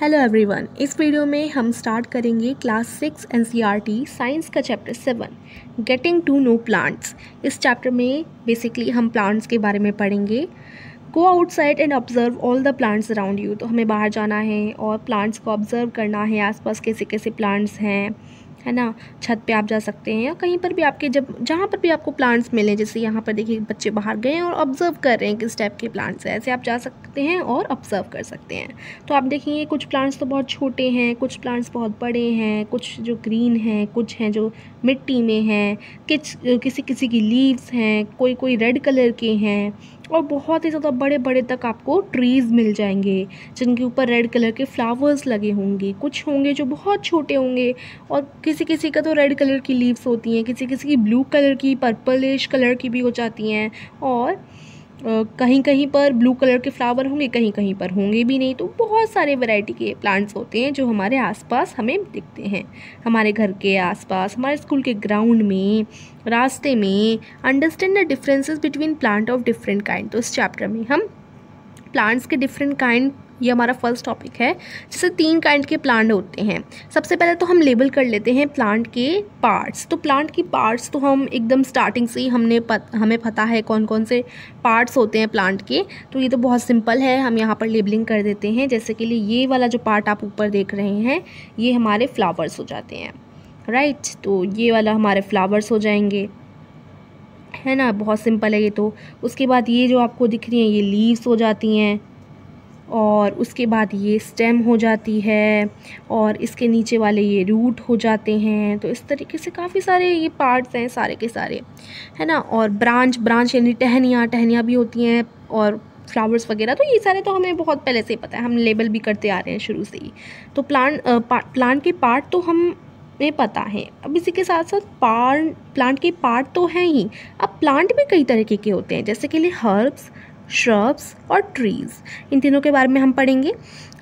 Hello everyone इस video में हम स्टार्ट करेंगे क्लास सिक्स एन साइंस का chapter seven getting to know plants इस चैप्टर में बेसिकली हम प्लांट्स के बारे में पढ़ेंगे. Go outside and observe all the plants around you तो हमें बाहर जाना है और प्लांट्स को ऑब्ज़र्व करना है, आसपास कैसे कैसे प्लांट्स हैं. है ना, छत पे आप जा सकते हैं या कहीं पर भी आपके जब, जहाँ पर भी आपको प्लांट्स मिले, जैसे यहाँ पर देखिए बच्चे बाहर गए हैं और ऑब्ज़र्व कर रहे हैं किस टाइप के प्लांट्स हैं। ऐसे आप जा सकते हैं और ऑब्ज़र्व कर सकते हैं। तो आप देखेंगे कुछ प्लांट्स तो बहुत छोटे हैं, कुछ प्लांट्स बहुत बड़े हैं, कुछ जो ग्रीन हैं, कुछ हैं जो मिट्टी में हैं किस, किसी की लीव्स हैं, कोई कोई रेड कलर के हैं। और बहुत ही ज़्यादा बड़े बड़े तक आपको ट्रीज़ मिल जाएँगे, जिनके ऊपर रेड कलर के फ्लावर्स लगे होंगे। कुछ होंगे जो बहुत छोटे होंगे और किसी किसी का तो रेड कलर की लीव्स होती हैं किसी किसी की ब्लू कलर की पर्पलिश कलर की भी हो जाती हैं और कहीं कहीं पर ब्लू कलर के फ्लावर होंगे कहीं कहीं पर होंगे भी नहीं तो बहुत सारे वैरायटी के प्लांट्स होते हैं जो हमारे आसपास हमें दिखते हैं। हमारे घर के आसपास, हमारे स्कूल के ग्राउंड में, रास्ते में understand the differences between plant of different kind तो इस चैप्टर में हम प्लांट्स के डिफरेंट काइंड ये हमारा फ़र्स्ट टॉपिक है जैसे तीन काइंड के प्लांट होते हैं। सबसे पहले तो हम लेबल कर लेते हैं प्लांट के पार्ट्स तो प्लांट की पार्ट्स तो हम एकदम स्टार्टिंग से ही हमने पत, हमें पता है कौन कौन से पार्ट्स होते हैं प्लांट के। तो ये तो बहुत सिंपल है हम यहाँ पर लेबलिंग कर देते हैं। जैसे कि ये वाला जो पार्ट आप ऊपर देख रहे हैं ये हमारे फ्लावर्स हो जाते हैं। राइट तो ये वाला हमारे फ्लावर्स हो जाएँगे। है ना? बहुत सिंपल है ये तो। उसके बाद ये जो आपको दिख रही हैं ये लीव्स हो जाती हैं। और उसके बाद ये स्टेम हो जाती है और इसके नीचे वाले ये रूट हो जाते हैं। तो इस तरीके से काफ़ी सारे ये पार्ट्स हैं सारे के सारे, है ना? और ब्रांच ब्रांच यानी टहनियाँ टहनियाँ भी होती हैं और फ्लावर्स वगैरह। तो ये सारे तो हमें बहुत पहले से ही पता है, हम लेबल भी करते आ रहे हैं शुरू से ही। तो प्लांट प्लांट के पार्ट तो हम, में पता है। अब इसी के साथ साथ पार्ट प्लांट के पार्ट तो हैं ही। अब प्लांट भी कई तरीके के होते हैं, जैसे कि लिए हर्ब्स श्रब्स और ट्रीज़ इन तीनों के बारे में हम पढ़ेंगे.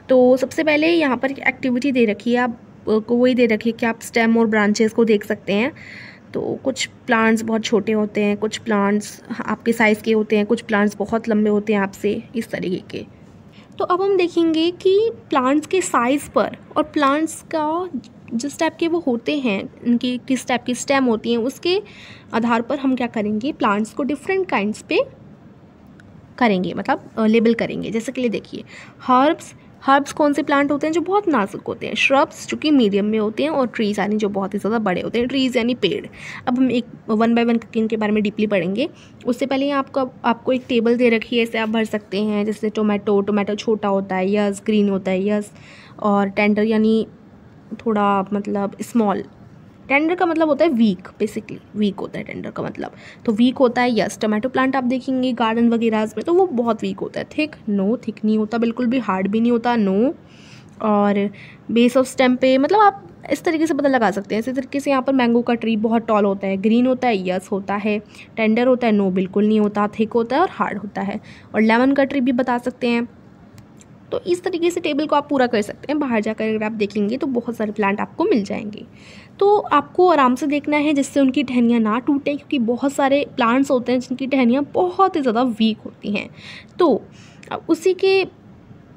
तो सबसे पहले यहाँ पर एक्टिविटी दे रखी है आप को वही दे रखी है कि आप स्टेम और ब्रांचेस को देख सकते हैं. तो कुछ प्लांट्स बहुत छोटे होते हैं, कुछ प्लांट्स आपके साइज़ के होते हैं, कुछ प्लांट्स बहुत लंबे होते हैं आपसे इस तरीके के. तो अब हम देखेंगे कि प्लांट्स के साइज़ पर और प्लांट्स का जिस टाइप के वो होते हैं, उनकी किस टाइप की स्टेम होती हैं, उसके आधार पर हम क्या करेंगे? प्लांट्स को डिफरेंट काइंड्स पे करेंगे मतलब लेबल करेंगे। जैसे कि लिए देखिए हर्ब्स हर्ब्स कौन से प्लांट होते हैं जो बहुत नाजुक होते हैं? श्रब्स जो कि मीडियम में होते हैं और ट्रीज़ यानी जो बहुत ही ज़्यादा बड़े होते हैं। ट्रीज़ यानी पेड़। अब हम एक वन बाय वन इनके बारे में डीपली पढ़ेंगे। उससे पहले आपको आपको एक टेबल दे रखी है ऐसे आप भर सकते हैं। जैसे टोमेटो टोमेटो छोटा होता है यस ग्रीन होता है यस और टेंडर यानी थोड़ा मतलब स्मॉल टेंडर का मतलब होता है वीक बेसिकली वीक होता है टेंडर का मतलब. तो वीक होता है यस टमाटो प्लांट आप देखेंगे गार्डन वगैरह में तो वो बहुत वीक होता है. थिक नो थिक नहीं होता, बिल्कुल भी हार्ड भी नहीं होता नो और बेस ऑफ़ स्टेम पे मतलब आप इस तरीके से पता लगा सकते हैं. इसी तरीके से यहाँ पर मैंगो का ट्री बहुत टॉल होता है. ग्रीन होता है यस होता है. टेंडर होता है नो बिल्कुल नहीं होता. थिक होता है और हार्ड होता है. और लेमन का ट्री भी बता सकते हैं. तो इस तरीके से टेबल को आप पूरा कर सकते हैं. बाहर जाकर अगर आप देखेंगे तो बहुत सारे प्लांट आपको मिल जाएँगे. तो आपको आराम से देखना है जिससे उनकी टहनियाँ ना टूटें, क्योंकि बहुत सारे प्लांट्स होते हैं जिनकी टहनियाँ बहुत ही ज़्यादा वीक होती हैं। तो उसी के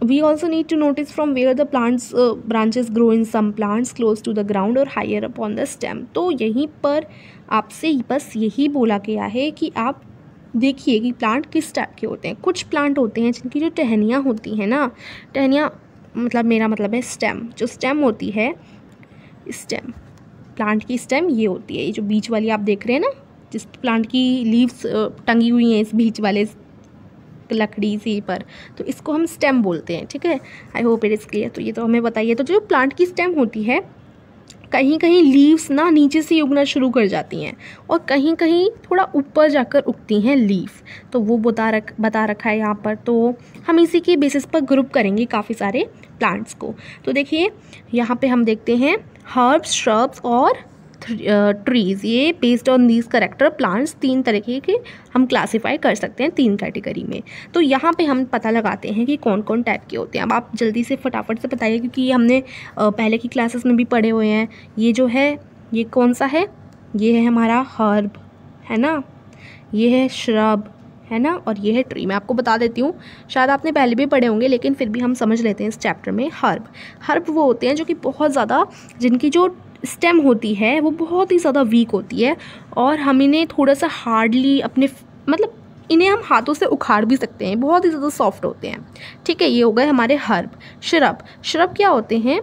we also need to notice from where the plants branches grow in some plants close to the ground और higher up on the stem तो यहीं पर आपसे बस यही बोला गया है कि आप देखिए कि प्लांट किस टाइप के होते हैं। कुछ प्लांट होते हैं जिनकी जो टहनियाँ होती हैं ना, टहनियाँ मतलब मेरा मतलब है स्टेम जो स्टेम होती है स्टेम प्लांट की स्टेम ये होती है, ये जो बीच वाली आप देख रहे हैं ना, जिस प्लांट की लीव्स टंगी हुई हैं इस बीच वाले लकड़ी सी पर तो इसको हम स्टेम बोलते हैं, ठीक है? I hope it is clear तो ये तो हमें बताइए तो जो प्लांट की स्टेम होती है कहीं कहीं लीव्स ना नीचे से उगना शुरू कर जाती हैं और कहीं कहीं थोड़ा ऊपर जाकर उगती हैं लीफ तो वो बता रख, बता रखा है यहाँ पर तो हम इसी के बेसिस पर ग्रुप करेंगे काफ़ी सारे प्लांट्स को। तो देखिए, यहाँ पे हम देखते हैं हर्ब्स श्रब्स और ट्रीज़ ये based on these character plants तीन तरीके के हम क्लासीफाई कर सकते हैं तीन कैटेगरी में. तो यहाँ पे हम पता लगाते हैं कि कौन कौन टाइप के होते हैं. अब आप जल्दी से फटाफट से बताइए क्योंकि ये हमने पहले की क्लासेस में भी पढ़े हुए हैं. ये जो है, ये कौन सा है? ये है हमारा हर्ब है ना? ये है श्रब है ना? और ये है ट्री मैं आपको बता देती हूँ, शायद आपने पहले भी पढ़े होंगे, लेकिन फिर भी हम समझ लेते हैं इस चैप्टर में हर्ब हर्ब वो होते हैं जो कि बहुत ज़्यादा जिनकी जो स्टेम होती है, वो बहुत ही ज़्यादा वीक होती है और हम इन्हें थोड़ा सा हार्डली अपने मतलब इन्हें हम हाथों से उखाड़ भी सकते हैं, बहुत ही ज़्यादा सॉफ्ट होते हैं। ठीक है, ये हो गए हमारे हर्ब शरब शरब क्या होते हैं?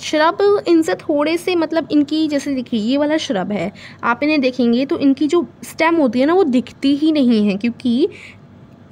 शराब इनसे थोड़े से मतलब इनकी, जैसे देखिए, ये वाला शराब है, आप इन्हें देखेंगे तो इनकी जो स्टेम होती है ना, वो दिखती ही नहीं है, क्योंकि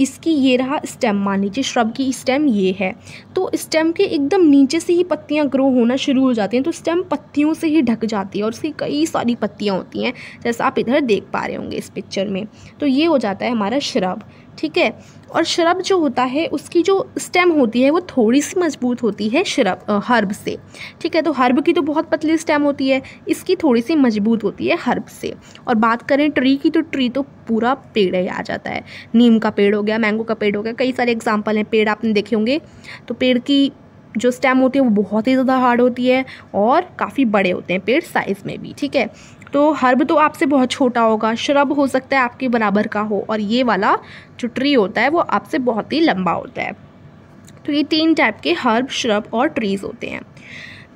इसकी ये रहा स्टेम, मान लीजिए श्रब की स्टेम ये है तो स्टेम के एकदम नीचे से ही पत्तियाँ ग्रो होना शुरू हो जाती हैं तो स्टेम पत्तियों से ही ढक जाती है और उसकी कई सारी पत्तियाँ होती हैं, जैसा आप इधर देख पा रहे होंगे इस पिक्चर में तो ये हो जाता है हमारा शरब, ठीक है? और शरब जो होता है, उसकी जो स्टेम होती है, वो थोड़ी सी मज़बूत होती है शरब हर्ब से। ठीक है तो हर्ब की तो बहुत पतली स्टेम होती है, इसकी थोड़ी सी मज़बूत होती है हर्ब से। और बात करें ट्री की तो ट्री तो पूरा पेड़ ही आ जाता है। नीम का पेड़ हो गया मैंगो का पेड़ हो गया, कई सारे एग्ज़ाम्पल हैं, पेड़ आपने देखे होंगे। तो पेड़ की जो स्टेम होती है, वो बहुत ही ज़्यादा हार्ड होती है और काफ़ी बड़े होते हैं पेड़ साइज़ में भी। ठीक है तो हर्ब तो आपसे बहुत छोटा होगा, श्रब हो सकता है आपके बराबर का हो और ये वाला जो ट्री होता है वो आपसे बहुत ही लंबा होता है। तो ये तीन टाइप के हर्ब, श्रब और ट्रीज़ होते हैं।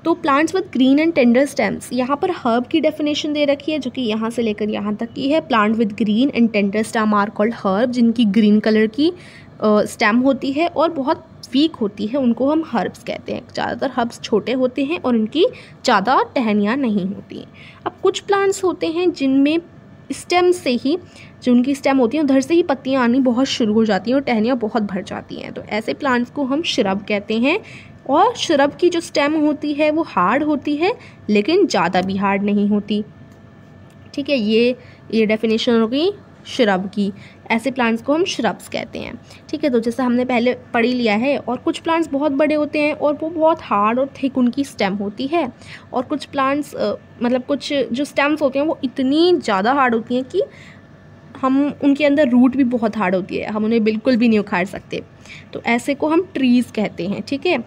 तो plants with green and tender stems यहाँ पर हर्ब की डेफिनेशन दे रखी है जो कि यहाँ से लेकर यहाँ तक की है। Plant with green and tender stem are called herb जिनकी ग्रीन कलर की स्टेम होती है और बहुत वीक होती है, उनको हम हर्ब्स कहते हैं। ज़्यादातर हर्ब्स छोटे होते हैं और उनकी ज़्यादा टहनियाँ नहीं होती अब कुछ प्लांट्स होते हैं जिनमें स्टेम से ही जो उनकी स्टेम होती है, उधर से ही पत्तियाँ आनी बहुत शुरू हो जाती हैं और टहनियाँ बहुत भर जाती हैं। तो ऐसे प्लांट्स को हम शरब कहते हैं और शरब की जो स्टेम होती है, वो हार्ड होती है, लेकिन ज़्यादा भी हार्ड नहीं होती। ठीक है, ये ये डेफिनेशन होगी शरब की। ऐसे प्लांट्स को हम श्रब्स कहते हैं। ठीक है तो जैसे हमने पहले पढ़ लिया है, और कुछ प्लांट्स बहुत बड़े होते हैं, और वो बहुत हार्ड और थिक उनकी स्टेम होती है। और कुछ प्लांट्स मतलब कुछ जो स्टेम्स होते हैं, वो इतनी ज़्यादा हार्ड होती हैं कि हम उनके अंदर रूट भी बहुत हार्ड होती है। हम उन्हें बिल्कुल भी नहीं उखाड़ सकते। तो ऐसे को हम ट्रीज़ कहते हैं, ठीक है?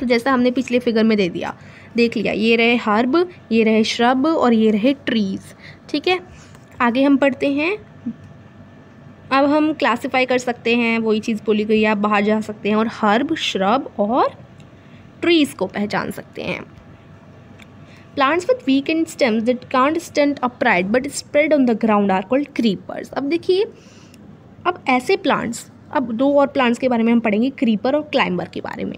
तो जैसा हमने पिछले फिगर में दे दिया, देख लिया, ये रहे हर्ब ये रहे श्रब और ये रहे ट्रीज़ ठीक है? आगे हम पढ़ते हैं। अब हम क्लासिफाई कर सकते हैं, वही चीज़ बोली गई, आप बाहर जा सकते हैं और हर्ब श्रब और ट्रीज़ को पहचान सकते हैं। Plants with weak and stems that can't stand upright but spread on the ground are called creepers अब देखिए, अब ऐसे प्लांट्स अब दो और प्लांट्स के बारे में हम पढ़ेंगे क्रीपर और क्लाइंबर के बारे में।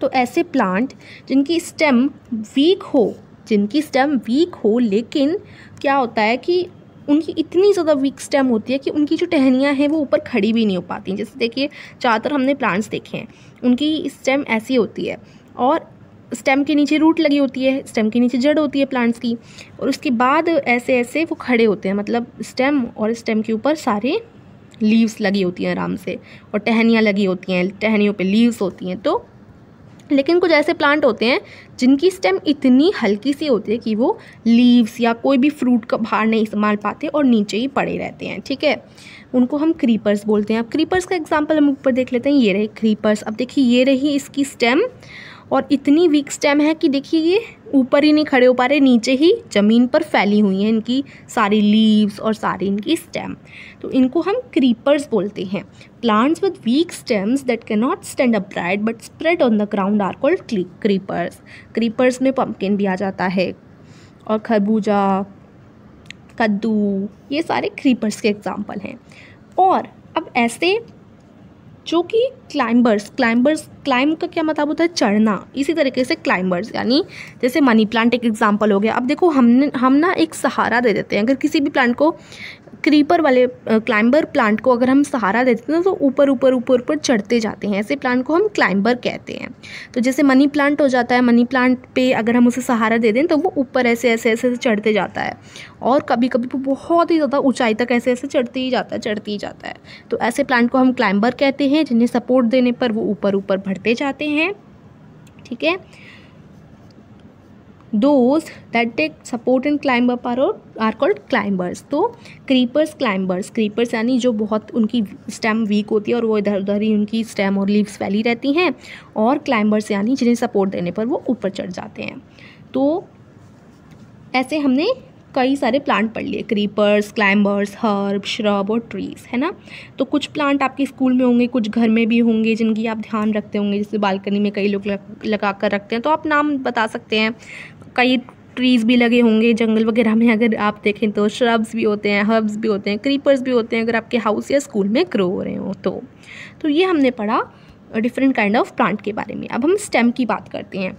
तो ऐसे प्लांट जिनकी स्टेम वीक हो जिनकी स्टेम वीक हो, लेकिन क्या होता है कि उनकी इतनी ज़्यादा वीक स्टेम होती है कि उनकी जो टहनियाँ हैं वो ऊपर खड़ी भी नहीं हो पाती जैसे देखिए, ज़्यादातर हमने प्लांट्स देखे हैं। उनकी स्टेम ऐसी होती है और स्टेम के नीचे रूट लगी होती है स्टेम के नीचे जड़ होती है प्लांट्स की और उसके बाद ऐसे ऐसे वो खड़े होते हैं। मतलब स्टेम और स्टेम के ऊपर सारे लीव्स लगी होती हैं आराम से और टहनियाँ लगी होती हैं, टहनियों पे लीव्स होती हैं। तो लेकिन कुछ ऐसे प्लांट होते हैं, जिनकी स्टेम इतनी हल्की सी होती है कि वो लीव्स या कोई भी फ्रूट का बाहर नहीं संभाल पाते और नीचे ही पड़े रहते हैं, ठीक है? उनको हम क्रीपर्स बोलते हैं। अब क्रीपर्स का एग्ज़ाम्पल हम ऊपर देख लेते हैं। ये रहे क्रीपर्स अब देखिए, ये रही इसकी स्टेम और इतनी वीक स्टेम है कि देखिए ये ऊपर ही नहीं खड़े हो पा रहे, नीचे ही ज़मीन पर फैली हुई हैं इनकी सारी लीव्स और सारी इनकी स्टेम तो इनको हम क्रीपर्स बोलते हैं। Plants with weak stems that can not stand upright but spread on the ground are called creepers creepers में पम्पकिन भी आ जाता है और खरबूजा, कद्दू, ये सारे क्रीपर्स के एग्ज़ाम्पल हैं। और अब ऐसे जो कि क्लाइंबर्स क्लाइंबर्स क्लाइंब का क्या मतलब होता है? चढ़ना। इसी तरीके से क्लाइंबर्स यानी जैसे मनी प्लांट एक एग्जांपल हो गया। अब देखो, हमने, हम ना एक सहारा दे देते हैं। अगर किसी भी प्लांट को क्रीपर वाले क्लाइंबर प्लांट को अगर हम सहारा देते हैं तो ऊपर ऊपर ऊपर ऊपर चढ़ते जाते हैं। ऐसे प्लांट को हम क्लाइंबर कहते हैं। तो जैसे मनी प्लांट हो जाता है मनी प्लांट पे अगर हम उसे सहारा दे दें तो वो ऊपर ऐसे ऐसे ऐसे ऐसे चढ़ते जाता है। और कभी कभी वो बहुत ही ज़्यादा ऊंचाई तक ऐसे ऐसे चढ़ते ही जाता है, चढ़ते ही जाता है। तो ऐसे प्लांट को हम क्लाइंबर कहते हैं, जिन्हें सपोर्ट देने पर वो ऊपर ऊपर बढ़ते जाते हैं। ठीक है? Those that take support and climb up are are called climbers तो क्रीपर्स क्लाइंबर्स क्रीपर्स यानी जो बहुत उनकी स्टेम वीक होती है और वो इधर उधर ही उनकी स्टेम और लीव्स फैली रहती हैं। और क्लाइंबर्स यानी जिन्हें सपोर्ट देने पर वो ऊपर चढ़ जाते हैं। तो ऐसे हमने कई सारे प्लांट पढ़ लिए। क्रीपर्स क्लाइंबर्स हर्ब श्रब और ट्रीज है ना? तो कुछ प्लांट आपके स्कूल में होंगे, कुछ घर में भी होंगे, जिनकी आप ध्यान रखते होंगे। जैसे बालकनी में कई लोग लगा कर रखते हैं। तो आप नाम बता सकते हैं। कई ट्रीज़ भी लगे होंगे, जंगल वगैरह में अगर आप देखें तो श्रब्स भी होते हैं हर्ब्स भी होते हैं क्रीपर्स भी होते हैं अगर आपके हाउस या स्कूल में ग्रो हो रहे हो तो। तो ये हमने पढ़ा डिफरेंट काइंड ऑफ़ प्लांट के बारे में। अब हम स्टेम की बात करते हैं।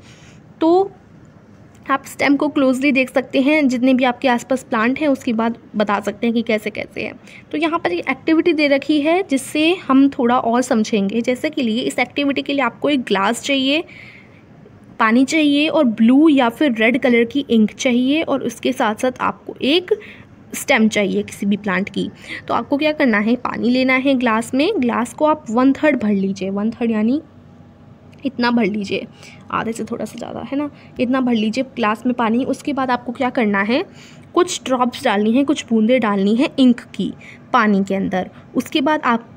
तो आप स्टेम को क्लोजली देख सकते हैं, जितने भी आपके आसपास प्लांट हैं, उसके बाद बता सकते हैं कि कैसे कैसे है। तो यहाँ पर एक एक्टिविटी दे रखी है, जिससे हम थोड़ा और समझेंगे। जैसे कि लिए, इस एक्टिविटी के लिए आपको एक ग्लास चाहिए पानी चाहिए और ब्लू या फिर रेड कलर की इंक चाहिए और उसके साथ साथ आपको एक स्टेम चाहिए किसी भी प्लांट की। तो आपको क्या करना है? पानी लेना है ग्लास में। ग्लास को आप वन थर्ड भर लीजिए। वन थर्ड यानी इतना भर लीजिए। आधे से थोड़ा सा ज़्यादा, है ना? इतना भर लीजिए ग्लास में पानी। उसके बाद आपको क्या करना है? कुछ ड्रॉप्स डालनी है, कुछ बूंदें डालनी है इंक की पानी के अंदर। उसके बाद आप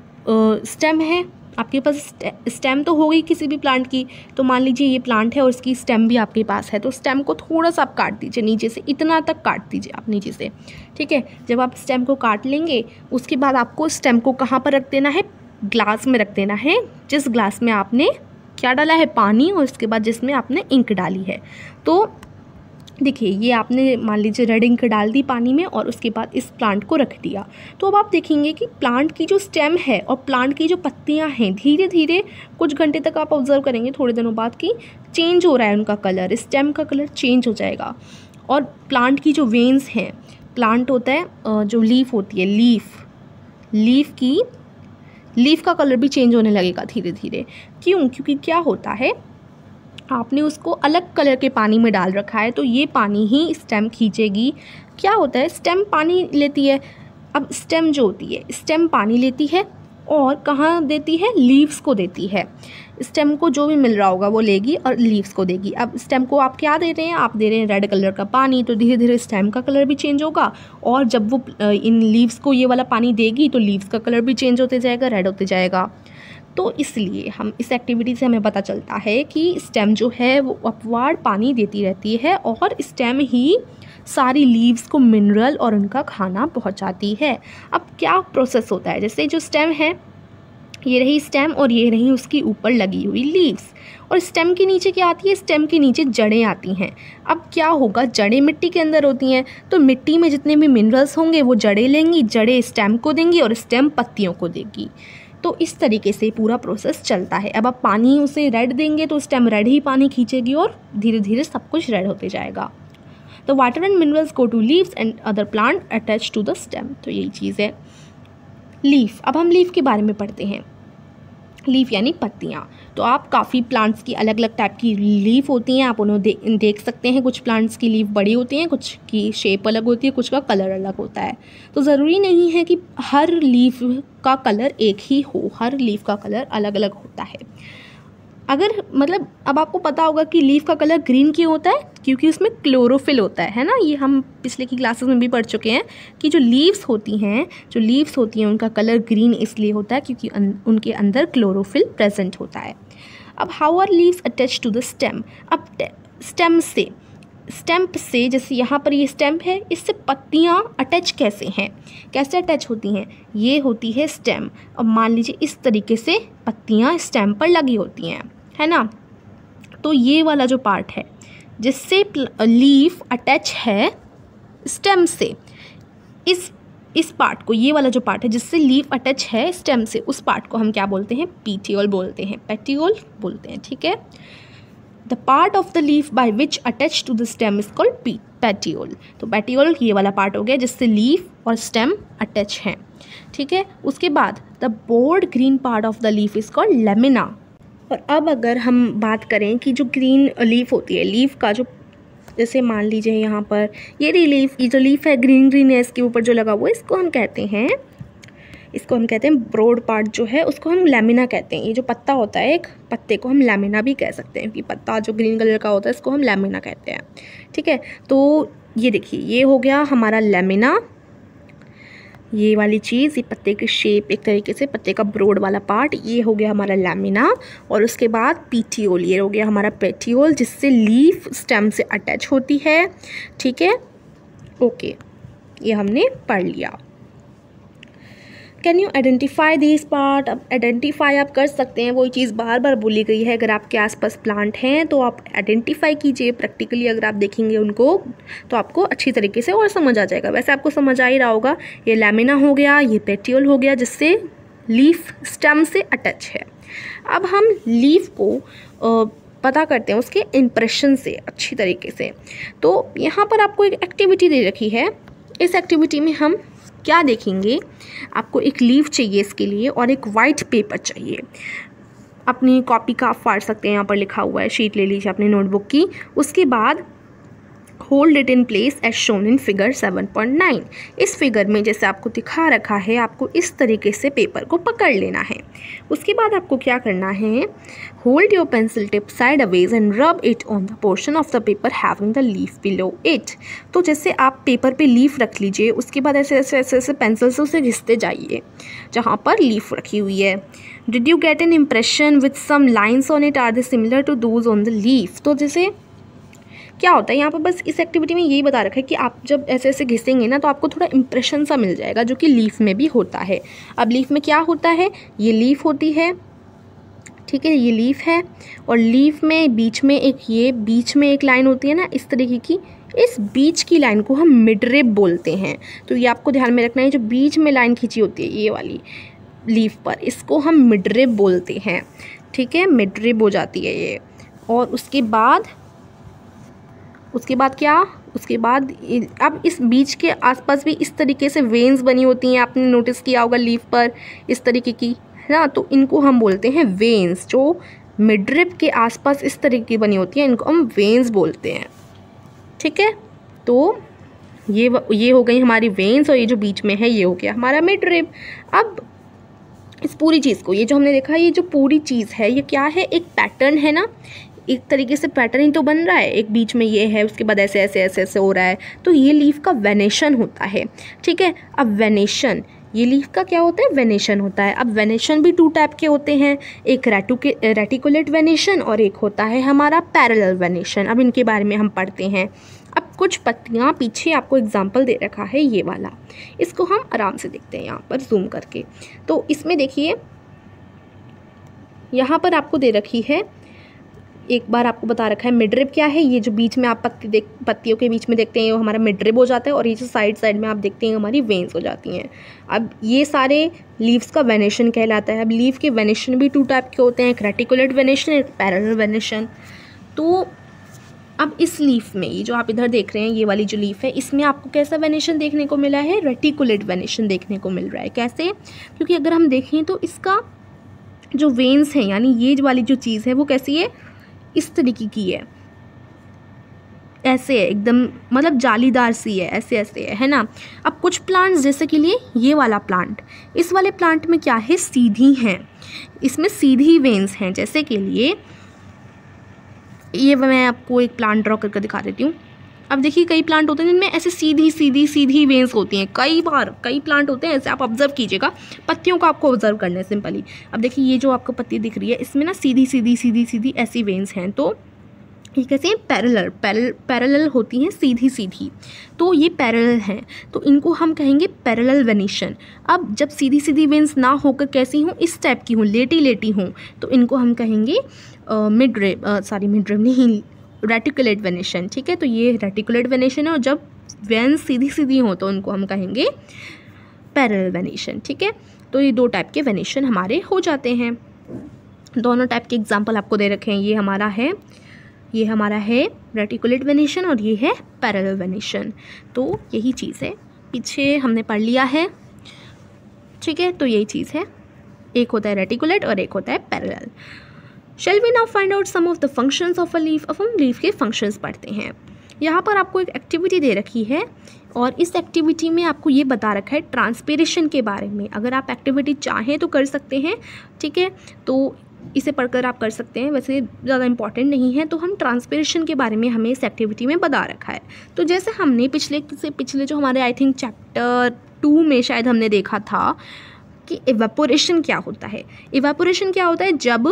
स्टेम है आपके पास स्टेम तो हो गई किसी भी प्लांट की तो मान लीजिए ये प्लांट है और इसकी स्टेम भी आपके पास है तो स्टेम को थोड़ा सा आप काट दीजिए, नीचे से इतना तक काट दीजिए आप नीचे से, ठीक है? जब आप स्टेम को काट लेंगे, उसके बाद आपको स्टेम को कहाँ पर रख देना है? ग्लास में रख देना है, जिस ग्लास में आपने क्या डाला है? पानी, और उसके बाद जिसमें आपने इंक डाली है। तो देखिए, ये आपने मान लीजिए रेड इंक डाल दी पानी में और उसके बाद इस प्लांट को रख दिया। तो अब आप देखेंगे कि प्लांट की जो स्टेम है और प्लांट की जो पत्तियाँ हैं धीरे धीरे कुछ घंटे तक आप ऑब्ज़र्व करेंगे थोड़े दिनों बाद कि चेंज हो रहा है उनका कलर स्टेम का कलर चेंज हो जाएगा। और प्लांट की जो वेन्स हैं प्लांट होता है जो लीफ होती है लीफ लीफ की लीफ का कलर भी चेंज होने लगेगा धीरे धीरे क्यों? क्योंकि क्या होता है आपने उसको अलग कलर के पानी में डाल रखा है तो ये पानी ही स्टेम खींचेगी। क्या होता है? स्टेम पानी लेती है। अब स्टेम जो होती है, स्टेम पानी लेती है और कहाँ देती है? लीव्स को देती है। स्टेम को जो भी मिल रहा होगा वो लेगी और लीव्स को देगी। अब स्टेम को आप क्या दे रहे हैं? आप दे रहे हैं रेड कलर का पानी तो धीरे धीरे स्टेम का कलर भी चेंज होगा और जब वो इन लीव्स को ये वाला पानी देगी तो लीव्स का कलर भी चेंज होते जाएगा, रेड होते जाएगा। तो इसलिए हम, इस एक्टिविटी से हमें पता चलता है कि स्टेम जो है वो अपवार्ड पानी देती रहती है और स्टेम ही सारी लीव्स को मिनरल और उनका खाना पहुंचाती है। अब क्या प्रोसेस होता है? जैसे जो स्टेम है, ये रही स्टेम और ये रही उसकी ऊपर लगी हुई लीव्स और स्टेम के नीचे क्या आती है? स्टेम के नीचे जड़ें आती हैं। अब क्या होगा? जड़ें मिट्टी के अंदर होती हैं। तो मिट्टी में जितने भी मिनरल्स होंगे, वो जड़ें लेंगी, जड़ें स्टेम को देंगी और स्टेम पत्तियों को देगी। तो इस तरीके से पूरा प्रोसेस चलता है। अब आप पानी उसे रेड देंगे तो उस टाइम रेड ही पानी खींचेगी और धीरे धीरे सब कुछ रेड होते जाएगा। तो water and minerals go to leaves and other plant attach to the stem तो यही चीज़ है। लीफ अब हम लीफ के बारे में पढ़ते हैं। लीफ यानी पत्तियाँ। तो आप काफ़ी प्लांट्स की अलग अलग टाइप की लीफ होती हैं आप उन्हें दे, देख सकते हैं। कुछ प्लांट्स की लीफ बड़ी होती हैं कुछ की शेप अलग होती है कुछ का कलर अलग होता है। तो ज़रूरी नहीं है कि हर लीफ का कलर एक ही हो हर लीफ का कलर अलग अलग होता है। अगर मतलब अब आपको पता होगा कि लीफ का कलर ग्रीन क्यों होता है? क्योंकि उसमें क्लोरोफिल होता है है ना? ये हम पिछले की क्लासेस में भी पढ़ चुके हैं कि जो लीव्स होती हैं जो लीव्स होती हैं उनका कलर ग्रीन इसलिए होता है क्योंकि अन, उनके अंदर क्लोरोफिल प्रेजेंट होता है। अब how are leaves attach to the stem? अब स्टेम से स्टेम्प से, जैसे यहाँ पर ये स्टेम्प है, इससे पत्तियाँ अटैच कैसे हैं? कैसे अटैच होती हैं? ये होती है स्टेम अब मान लीजिए इस तरीके से पत्तियाँ स्टेम पर लगी होती हैं, है ना? तो ये वाला जो पार्ट है, जिससे लीफ अटैच है स्टेम से, इस इस पार्ट को, ये वाला जो पार्ट है, जिससे लीफ अटैच है स्टेम से, उस पार्ट को हम क्या बोलते हैं? पीटियोल बोलते हैं। पेटियोल बोलते हैं, ठीक है? The part of the leaf by which attach to the stem is called P petiole तो पेटियोल ये वाला पार्ट हो गया जिससे लीफ और स्टेम अटैच हैं। ठीक है? उसके बाद the broad green part of the leaf is called lamina और अब अगर हम बात करें कि जो ग्रीन लीफ होती है लीफ का जो, जैसे मान लीजिए यहाँ पर, ये लीफ ये जो लीफ है ग्रीन ग्रीन है, इसके ऊपर जो लगा हुआ है, इसको हम कहते हैं इसको हम कहते हैं ब्रोड पार्ट जो है, उसको हम लेमिना कहते हैं। ये जो पत्ता होता है, एक पत्ते को हम लेमिना भी कह सकते हैं कि पत्ता जो ग्रीन कलर का होता है, इसको हम लेमिना कहते हैं। ठीक है तो ये देखिए, ये हो गया हमारा लेमिना। ये वाली चीज़, ये पत्ते की शेप एक तरीके से, पत्ते का ब्रोड वाला पार्ट ये हो गया हमारा लेमिना। और उसके बाद पीटीओल ये हो गया हमारा पेटियोल जिससे लीफ स्टेम से अटैच होती है। ठीक है? ओके ये हमने पढ़ लिया। Can you identify this part अब आइडेंटिफाई आप कर सकते हैं, वही चीज़ बार बार बोली गई है। अगर आपके आसपास प्लांट हैं तो आप आइडेंटिफाई कीजिए प्रैक्टिकली अगर आप देखेंगे उनको तो आपको अच्छी तरीके से और समझ आ जाएगा। वैसे आपको समझ आ ही रहा होगा, ये लेमिना हो गया, ये पेट्रियोल हो गया, जिससे लीफ स्टेम से अटैच है। अब हम लीफ को पता करते हैं उसके इम्प्रेशन से, अच्छी तरीके से। तो यहाँ पर आपको एक एक्टिविटी दे रखी है। इस एक्टिविटी में हम क्या देखेंगे? आपको एक लीव चाहिए इसके लिए और एक वाइट पेपर चाहिए। अपनी कॉपी का आप फाड़ सकते हैं, यहाँ पर लिखा हुआ है शीट ले लीजिए अपनी नोटबुक की। उसके बाद hold it in place as shown in figure 7.9 इस फिगर में जैसे आपको दिखा रखा है, आपको इस तरीके से पेपर को पकड़ लेना है। उसके बाद आपको क्या करना है? Hold your pencil tip sideways and rub it on the portion of the paper having the leaf below it तो जैसे आप पेपर पे लीफ रख लीजिए, उसके बाद ऐसे ऐसे ऐसे ऐसे पेंसिल से उसे घिसते जाइए, जहाँ पर लीफ रखी हुई है। Did you get an impression with some lines on it are the similar to those on the leaf तो जैसे क्या होता है, यहाँ पर बस इस एक्टिविटी में यही बता रखा है कि आप जब ऐसे ऐसे घिसेंगे ना तो आपको थोड़ा इंप्रेशन सा मिल जाएगा, जो कि लीफ में भी होता है। अब लीफ में क्या होता है, ये लीफ होती है, ठीक है, ये लीफ है, और लीफ में बीच में एक ये, बीच में एक लाइन होती है ना, इस तरीके की, इस बीच की लाइन को हम मिडरिब बोलते हैं। तो ये आपको ध्यान में रखना है, जो बीच में लाइन खींची होती है, ये वाली लीफ पर, इसको हम मिडरिब बोलते हैं, ठीक है मिडरिब हो जाती है ये। और उसके बाद उसके बाद क्या? उसके बाद अब इस बीच के आसपास भी इस तरीके से वेन्स बनी होती हैं। आपने नोटिस किया होगा लीफ पर इस तरीके की, है ना? तो इनको हम बोलते हैं वेन्स जो मिड्रिप के आसपास इस तरीके की बनी होती हैं। इनको हम वेन्स बोलते हैं। ठीक है? तो ये ये हो गई हमारी वेन्स और ये जो बीच में है, ये हो गया हमारा मिड्रिप अब इस पूरी चीज़ को, ये जो हमने देखा, ये जो पूरी चीज़ है, ये क्या है? एक पैटर्न है ना? एक तरीके से पैटर्न ही तो बन रहा है, एक बीच में ये है, उसके बाद ऐसे ऐसे ऐसे ऐसे हो रहा है। तो ये लीफ का वेनेशन होता है, ठीक है? अब वेनेशन ये लीफ का क्या होता है? वेनेशन होता है। अब वेनेशन भी टू टाइप के होते हैं, एक रेटू के रेटिकुलेट वेनेशन और एक होता है हमारा पैरेलल वेनेशन अब इनके बारे में हम पढ़ते हैं। अब कुछ पत्तियाँ पीछे आपको एग्ज़ाम्पल दे रखा है ये वाला। इसको हम आराम से देखते हैं यहाँ पर जूम करके। तो इसमें देखिए, यहाँ पर आपको दे रखी है एक बार आपको बता रखा है मिड्रिप क्या है? ये जो बीच में आप पत्ती देख, पत्तियों के बीच में देखते हैं, वो हमारा मिड्रिप हो जाता है और ये जो साइड साइड में आप देखते हैं हमारी वेंस हो जाती हैं। अब ये सारे लीव्स का वेनेशन कहलाता है। अब लीव के वेनेशन भी टू टाइप के होते हैं एक रेटिकुलेट वेनेशन एक पैरल वेनेशन। तो अब इस लीफ में, ये जो आप इधर देख रहे हैं, ये वाली जो लीफ है, इसमें आपको कैसा वेनेशन देखने को मिला है? रेटिकुलेट वेनेशन देखने को मिल रहा है। कैसे? क्योंकि अगर हम देखें तो इसका जो वेन्स हैं, यानी ये वाली जो चीज़ है, वो कैसी है? इस तरीके की है। ऐसे है, एकदम मतलब जालीदार सी है, ऐसे ऐसे है है ना? अब कुछ प्लांट्स जैसे के लिए, ये वाला प्लांट इस वाले प्लांट में क्या है? सीधी हैं। इसमें सीधी वेंस हैं। जैसे के लिए, ये मैं आपको एक प्लांट ड्रॉ करके दिखा देती हूँ। अब देखिए, कई प्लांट होते हैं जिनमें ऐसे सीधी सीधी सीधी वेंस होती हैं। कई बार, कई प्लांट होते हैं, ऐसे आप ऑब्ज़र्व कीजिएगा, पत्तियों को आपको ऑब्ज़र्व करना है सिंपली अब देखिए, ये जो आपको पत्ती दिख रही है, इसमें ना सीधी सीधी सीधी सीधी ऐसी वेंस हैं। तो ये कैसे हैं? पैरलर पैरल पैरल होती हैं सीधी सीधी। तो ये पैरल हैं। तो इनको हम कहेंगे पैरल वेनिशन अब जब सीधी सीधी वेंस ना होकर कैसी हूँ? इस टाइप की हूँ लेटी लेटी हूँ तो इनको हम कहेंगे midrib sorry midrib नहीं रेटिकुलेट वेनेशन ठीक है? तो ये रेटिकुलेट वेनेशन है और जब वेन सीधी सीधी हो तो उनको हम कहेंगे पैरल वेनेशन ठीक है? तो ये दो टाइप के वेनेशन हमारे हो जाते हैं। दोनों टाइप के एग्ज़ाम्पल आपको दे रखे हैं। ये हमारा है, ये हमारा है रेटिकुलेट वेनेशन और ये है पैरल वेनेशन तो यही चीज़ है। पीछे हमने पढ़ लिया है, ठीक है? तो यही चीज़ है। एक होता है रेटिकुलेट और एक होता है parallel shall we now find out some of the functions of a leaf अब हम लीफ के फ़ंक्शंस पढ़ते हैं। यहाँ पर आपको एक एक्टिविटी दे रखी है और इस एक्टिविटी में आपको ये बता रखा है ट्रांसपेरेशन के बारे में। अगर आप एक्टिविटी चाहें तो कर सकते हैं, ठीक है? तो इसे पढ़कर आप कर सकते हैं। वैसे ज़्यादा इंपॉर्टेंट नहीं है तो हम ट्रांसपेरेशन के बारे में हमें इस एक्टिविटी में बता रखा है। तो जैसे हमने पिछले से पिछले जो हमारे आई थिंक चैप्टर टू में शायद हमने देखा था कि एवेपोरेशन क्या होता है। एवेपोरेशन क्या होता है? जब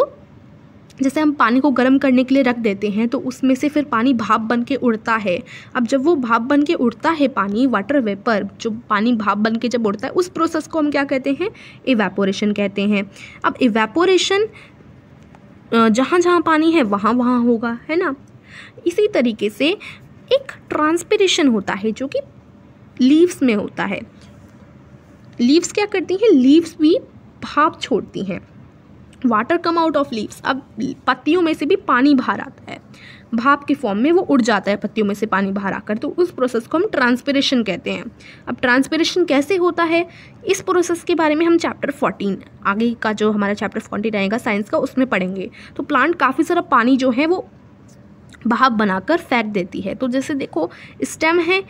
जैसे हम पानी को गर्म करने के लिए रख देते हैं तो उसमें से फिर पानी भाप बन के उड़ता है। अब जब वो भाप बन के उड़ता है पानी वाटर वेपर जो पानी भाप बन के जब उड़ता है, उस प्रोसेस को हम क्या कहते हैं? इवेपोरेशन कहते हैं। अब इवेपोरेशन जहाँ जहाँ पानी है, वहाँ वहाँ होगा, है ना? इसी तरीके से एक ट्रांसपिरेशन होता है, जो कि लीव्स में होता है। लीव्स क्या करती हैं? लीव्स भी भाप छोड़ती हैं। Water come out of leaves अब पत्तियों में से भी पानी बाहर आता है। भाप के फॉर्म में वो उड़ जाता है पत्तियों में से पानी बाहर आकर। तो उस प्रोसेस को हम ट्रांसपिरेशन कहते हैं। अब ट्रांसपिरेशन कैसे होता है? इस प्रोसेस के बारे में हम चैप्टर फोर्टीन आगे का जो हमारा चैप्टर फोर्टीन आएगा साइंस का, उसमें पढ़ेंगे। तो प्लांट काफ़ी सारा पानी जो है वो भाप बनाकर फेंक देती है। तो जैसे देखो स्टेम है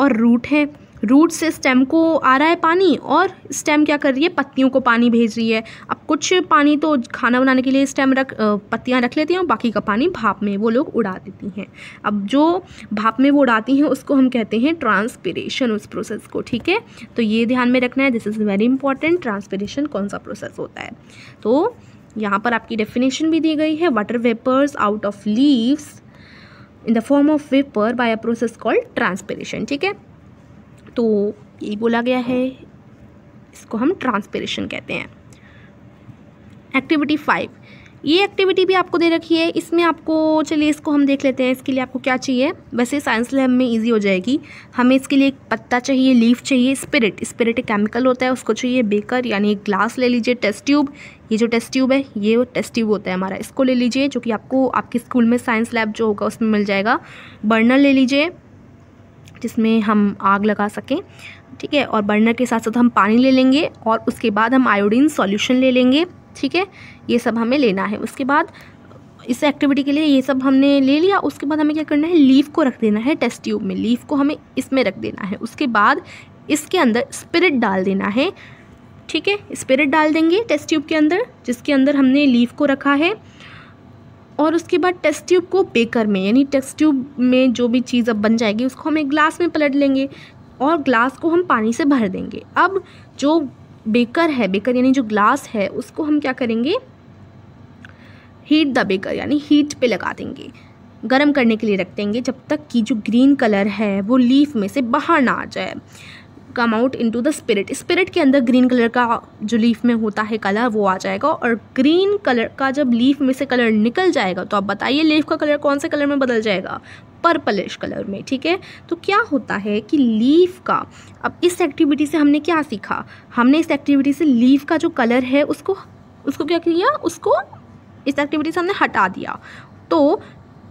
और रूट है। रूट से स्टेम को आ रहा है पानी और स्टेम क्या कर रही है? पत्तियों को पानी भेज रही है। अब कुछ पानी तो खाना बनाने के लिए स्टेम रख पत्तियाँ रख लेती हैं और बाकी का पानी भाप में वो लोग उड़ा देती हैं। अब जो भाप में वो उड़ाती हैं, उसको हम कहते हैं ट्रांसपिरेशन उस प्रोसेस को, ठीक है? तो ये ध्यान में रखना है। This is very important transpiration कौन सा प्रोसेस होता है? तो यहाँ पर आपकी डेफिनेशन भी दी गई है। Water vapours out of leaves in the form of vapour by a process called transpiration ठीक है? तो यही बोला गया है। इसको हम ट्रांसपेरेशन कहते हैं। एक्टिविटी फाइव ये एक्टिविटी भी आपको दे रखी है। इसमें आपको, चलिए इसको हम देख लेते हैं। इसके लिए आपको क्या चाहिए? वैसे साइंस लैब में इजी हो जाएगी। हमें इसके लिए एक पत्ता चाहिए लीफ चाहिए स्पिरिट स्पिरिट एक केमिकल होता है, उसको चाहिए बेकर यानी एक ग्लास ले लीजिए टेस्ट ट्यूब ये जो टेस्ट ट्यूब है, ये टेस्ट ट्यूब होता है हमारा। इसको ले लीजिए, जो कि आपको, आपके स्कूल में साइंस लैब जो होगा, उसमें मिल जाएगा। बर्नर ले लीजिए। जिसमें हम आग लगा सकें, ठीक है? और बर्नर के साथ साथ हम पानी ले लेंगे और उसके बाद हम आयोडीन सॉल्यूशन ले लेंगे, ठीक है? ये सब हमें लेना है। उसके बाद, इस एक्टिविटी के लिए ये सब हमने ले लिया। उसके बाद हमें क्या करना है? लीफ को रख देना है टेस्ट ट्यूब में। लीफ को हमें इसमें रख देना है। उसके बाद इसके अंदर स्पिरिट डाल देना है, ठीक है? स्पिरिट डाल देंगे टेस्ट ट्यूब के अंदर, जिसके अंदर हमने लीफ को रखा है। और उसके बाद टेस्ट ट्यूब को बेकर में, यानी टेस्ट ट्यूब में जो भी चीज़ अब बन जाएगी, उसको हम एक ग्लास में पलट लेंगे और ग्लास को हम पानी से भर देंगे। अब जो बेकर है बेकर यानी जो ग्लास है, उसको हम क्या करेंगे? हीट द बेकर यानी हीट पे लगा देंगे। गर्म करने के लिए रख देंगे जब तक कि जो ग्रीन कलर है, वो लीफ में से बाहर ना आ जाए। Come out into the spirit spirit के अंदर ग्रीन कलर का जो लीफ में होता है कलर वो आ जाएगा और ग्रीन कलर का जब लीफ में से कलर निकल जाएगा तो आप बताइए लीफ का कलर कौन से कलर में बदल जाएगा? पर्पलिश कलर में, ठीक है? तो क्या होता है कि लीफ का, अब इस एक्टिविटी से हमने क्या सीखा? हमने इस एक्टिविटी से लीफ का जो कलर है, उसको उसको क्या किया? उसको इस एक्टिविटी से हमने हटा दिया। तो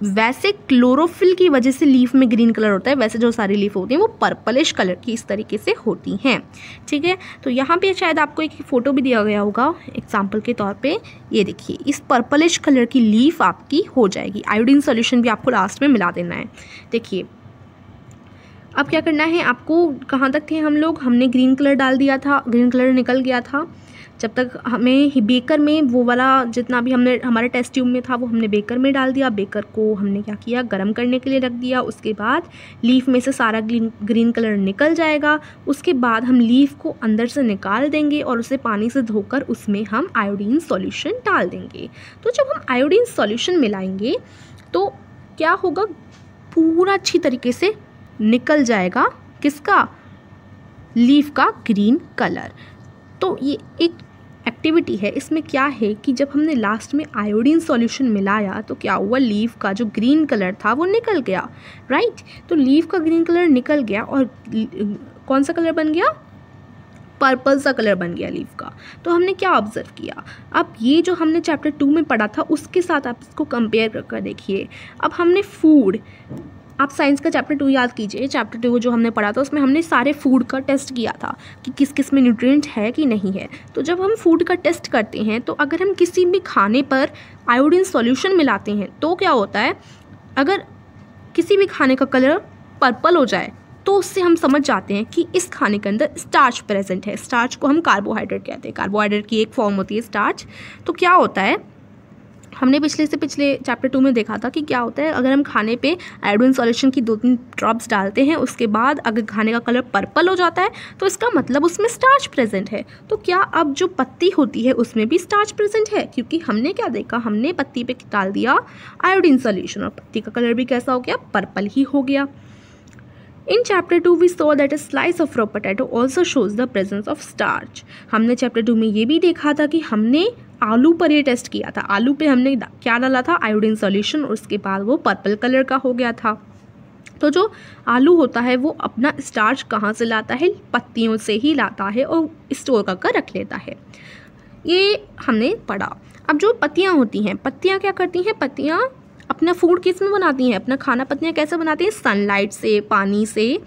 वैसे क्लोरोफिल की वजह से लीफ में ग्रीन कलर होता है, वैसे जो सारी लीफ होती हैं वो पर्पलिश कलर की इस तरीके से होती हैं। ठीक है? तो यहाँ पे शायद आपको एक फ़ोटो भी दिया गया होगा एग्ज़ाम्पल के तौर पे। ये देखिए, इस पर्पलिश कलर की लीफ आपकी हो जाएगी। आयोडीन सोल्यूशन भी आपको लास्ट में मिला देना है। देखिए, अब क्या करना है? आपको कहाँ तक थे हम लोग? हमने ग्रीन कलर डाल दिया था ग्रीन कलर निकल गया था। जब तक हमें बेकर में वो वाला जितना भी हमने, हमारे टेस्ट ट्यूब में था, वो हमने बेकर में डाल दिया। बेकर को हमने क्या किया? गर्म करने के लिए रख दिया। उसके बाद लीफ में से सारा ग्रीन ग्रीन कलर निकल जाएगा। उसके बाद हम लीफ को अंदर से निकाल देंगे और उसे पानी से धोकर उसमें हम आयोडीन सॉल्यूशन डाल देंगे। तो जब हम आयोडीन सॉल्यूशन मिलाएँगे तो क्या होगा? पूरा अच्छी तरीके से निकल जाएगा किसका? लीफ का ग्रीन कलर तो ये एक एक्टिविटी है। इसमें क्या है कि जब हमने लास्ट में आयोडीन सॉल्यूशन मिलाया तो क्या हुआ? लीफ का जो ग्रीन कलर था, वो निकल गया राइट तो लीफ का ग्रीन कलर निकल गया और कौन सा कलर बन गया? पर्पल सा कलर बन गया लीफ का। तो हमने क्या ऑब्ज़र्व किया? अब ये जो हमने चैप्टर टू में पढ़ा था, उसके साथ आप इसको कंपेयर कर देखिए। अब हमने फ़ूड आप साइंस का चैप्टर टू याद कीजिए, चैप्टर टू जो हमने पढ़ा था, उसमें हमने सारे फ़ूड का टेस्ट किया था कि किस किसमें न्यूट्रिएंट है कि नहीं है। तो जब हम फ़ूड का टेस्ट करते हैं तो अगर हम किसी भी खाने पर आयोडीन सॉल्यूशन मिलाते हैं तो क्या होता है? अगर किसी भी खाने का कलर पर्पल हो जाए तो उससे हम समझ जाते हैं कि इस खाने के अंदर स्टार्च प्रेजेंट है। स्टार्च को हम कार्बोहाइड्रेट कहते हैं। कार्बोहाइड्रेट की एक फॉर्म होती है स्टार्च। तो क्या होता है? हमने पिछले से पिछले चैप्टर टू में देखा था कि क्या होता है, अगर हम खाने पे आयोडीन सॉल्यूशन की दो तीन ड्रॉप्स डालते हैं, उसके बाद अगर खाने का कलर पर्पल हो जाता है तो इसका मतलब उसमें स्टार्च प्रेजेंट है। तो क्या अब जो पत्ती होती है, उसमें भी स्टार्च प्रेजेंट है? क्योंकि हमने क्या देखा, हमने पत्ती पे डाल दिया आयोडीन सॉल्यूशन और पत्ती का कलर भी कैसा हो गया? पर्पल ही हो गया। In chapter two we saw that a slice of raw potato also shows the presence of starch हमने चैप्टर टू में ये भी देखा था कि हमने आलू पर ये टेस्ट किया था। आलू पे हमने क्या डाला था? आयोडीन सॉल्यूशन और उसके बाद वो पर्पल कलर का हो गया था। तो जो आलू होता है, वो अपना स्टार्च कहाँ से लाता है? पत्तियों से ही लाता है और स्टोर कर कर रख लेता है। ये हमने पढ़ा। अब जो पत्तियाँ होती हैं, पत्तियाँ क्या करती हैं? पत्तियाँ अपना फ़ूड किसमें बनाती हैं? अपना खाना पत्तियाँ कैसे बनाती हैं? सनलाइट से, पानी से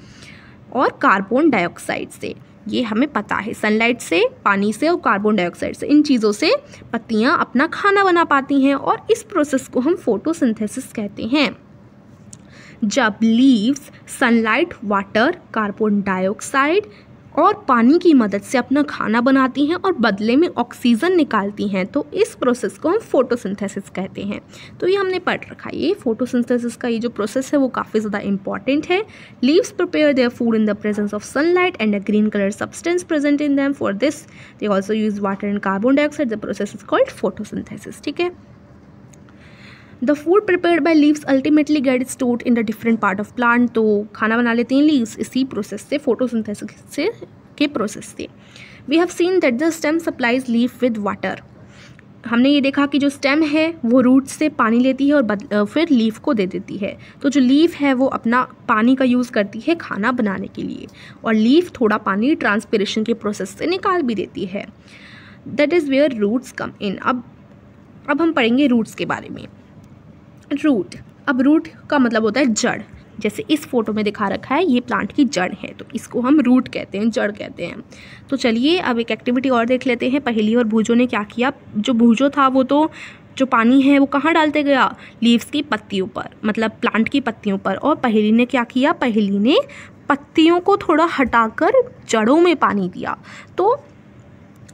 और कार्बन डाइऑक्साइड से। ये हमें पता है। सनलाइट से, पानी से और कार्बन डाइऑक्साइड से। इन चीज़ों से पत्तियाँ अपना खाना बना पाती हैं और इस प्रोसेस को हम फोटोसिंथेसिस कहते हैं। जब leaves sunlight water carbon dioxide और पानी की मदद से अपना खाना बनाती हैं और बदले में ऑक्सीजन निकालती हैं। तो इस प्रोसेस को हम फोटोसिंथेसिस कहते हैं। तो ये हमने पढ़ रखा है। ये फोटोसिंथेसिस का ये जो प्रोसेस है वो काफ़ी ज़्यादा इंपॉर्टेंट है। Leaves prepare their food in the presence of sunlight and a green colour substance present in them for this they also use water and carbon dioxide the process is called photosynthesis ठीक है? The food prepare by leaves ultimately get stored in the different part of plant तो खाना बना लेते हैं leaves इसी process से photosynthesis से के प्रोसेस से। We have seen that the stem supplies leave with water हमने ये देखा कि जो स्टेम है, वो रूट से पानी लेती है और फिर लीफ को दे देती है। तो जो लीफ है, वो अपना पानी का यूज़ करती है खाना बनाने के लिए। और लीफ थोड़ा पानी ट्रांसपिरेशन के प्रोसेस से निकाल भी देती है। That is where roots come in अब अब हम पढ़ेंगे रूट्स के बारे में। रूट अब रूट का मतलब होता है जड़। जैसे इस फ़ोटो में दिखा रखा है, ये प्लांट की जड़ है तो इसको हम रूट कहते हैं, जड़ कहते हैं। तो चलिए, अब एक एक्टिविटी और देख लेते हैं पहली और भूजो ने क्या किया? जो भूजो था, वो तो जो पानी है, वो कहाँ डालते गया? लीव्स की पत्तियों पर मतलब प्लांट की पत्तियों पर। और पहली ने क्या किया? पहली ने पत्तियों को थोड़ा हटाकर जड़ों में पानी दिया। तो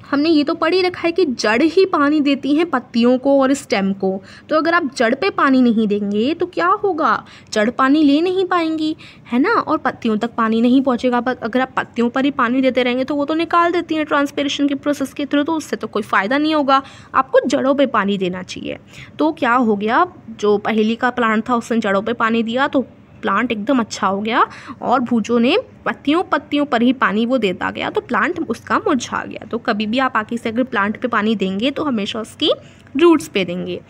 हमने ये तो पढ़ ही रखा है कि जड़ ही पानी देती हैं पत्तियों को और स्टेम को। तो अगर आप जड़ पे पानी नहीं देंगे तो क्या होगा? जड़ पानी ले नहीं पाएँगी, है ना? और पत्तियों तक पानी नहीं पहुँचेगा। अगर आप पत्तियों पर ही पानी देते रहेंगे तो वो तो निकाल देती हैं ट्रांसपेरेशन के प्रोसेस के थ्रू तो उससे तो कोई फ़ायदा नहीं होगा। आपको जड़ों पर पानी देना चाहिए। तो क्या हो गया? जो पहली का प्लांट था, उसने जड़ों पर पानी दिया तो प्लांट एकदम अच्छा हो गया और भूजो ने पत्तियों पत्तियों पर ही पानी वो देता गया तो प्लांट उसका मुरझा गया। तो कभी भी आप आगे से अगर प्लांट पे पानी देंगे तो हमेशा उसकी रूट्स पे देंगे।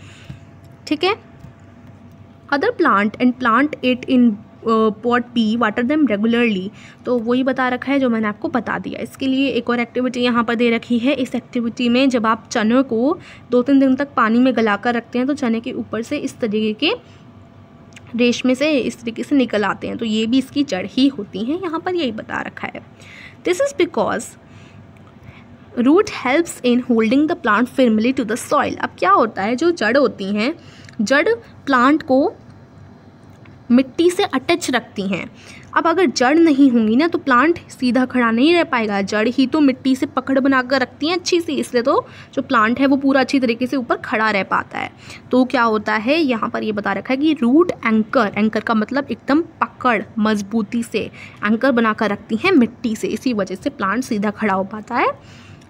ठीक है? Other plant and plant it in pot P water them regularly तो वही बता रखा है जो मैंने आपको बता दिया। इसके लिए एक और एक्टिविटी यहाँ पर दे रखी है। इस एक्टिविटी में जब आप चने को दो तीन दिन तक पानी में गला कर रखते हैं तो चने के ऊपर से इस तरीके के रेशमे से इस तरीके से निकल आते हैं। तो ये भी इसकी जड़ ही होती हैं, यहाँ पर यही बता रखा है। This is because root helps in holding the plant firmly to the soil अब क्या होता है, जो जड़ होती हैं, जड़ प्लांट को मिट्टी से अटैच रखती हैं। अब अगर जड़ नहीं होंगी ना तो प्लांट सीधा खड़ा नहीं रह पाएगा। जड़ ही तो मिट्टी से पकड़ बना कर रखती हैं अच्छी सी, इसलिए तो जो प्लांट है, वो पूरा अच्छी तरीके से ऊपर खड़ा रह पाता है। तो क्या होता है, यहाँ पर ये बता रखा है कि रूट एंकर एंकर का मतलब एकदम पकड़, मजबूती से एंकर बना कर रखती हैं मिट्टी से। इसी वजह से प्लांट सीधा खड़ा हो पाता है।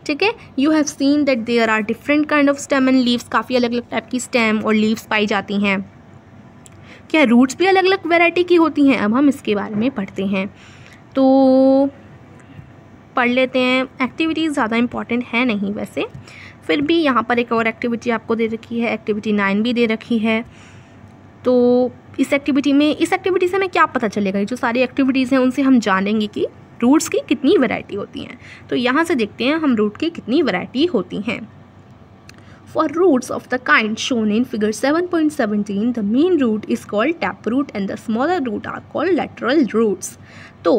ठीक है? You have seen that there are different kind of stem and leaves काफ़ी अलग अलग टाइप की स्टेम और लीव्स पाई जाती हैं। क्या रूट्स भी अलग अलग वैरायटी की होती हैं? अब हम इसके बारे में पढ़ते हैं। तो पढ़ लेते हैं। एक्टिविटीज़ ज़्यादा इंपॉर्टेंट है नहीं वैसे। फिर भी यहाँ पर एक और एक्टिविटी आपको दे रखी है। एक्टिविटी नाइन भी दे रखी है। तो इस एक्टिविटी में, इस एक्टिविटी से हमें क्या पता चलेगा? जो सारी एक्टिविटीज़ हैं, उनसे हम जानेंगे कि रूट्स की कितनी वैरायटी होती हैं। तो यहाँ से देखते हैं हम रूट की कितनी वैरायटी होती हैं। For roots of the kind shown in figure 7.17, the main root is called taproot and the smaller root are called lateral roots. तो